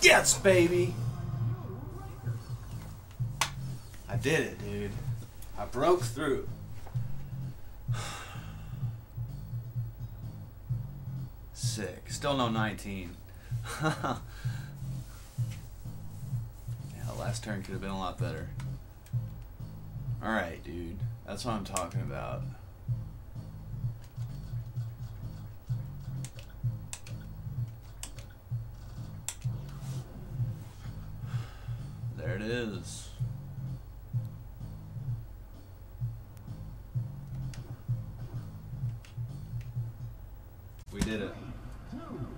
Yes, baby. I did it, dude. I broke through. Sick. Still no 19. yeah, last turn could have been a lot better. Alright, dude. That's what I'm talking about. There it is. We did it. Two.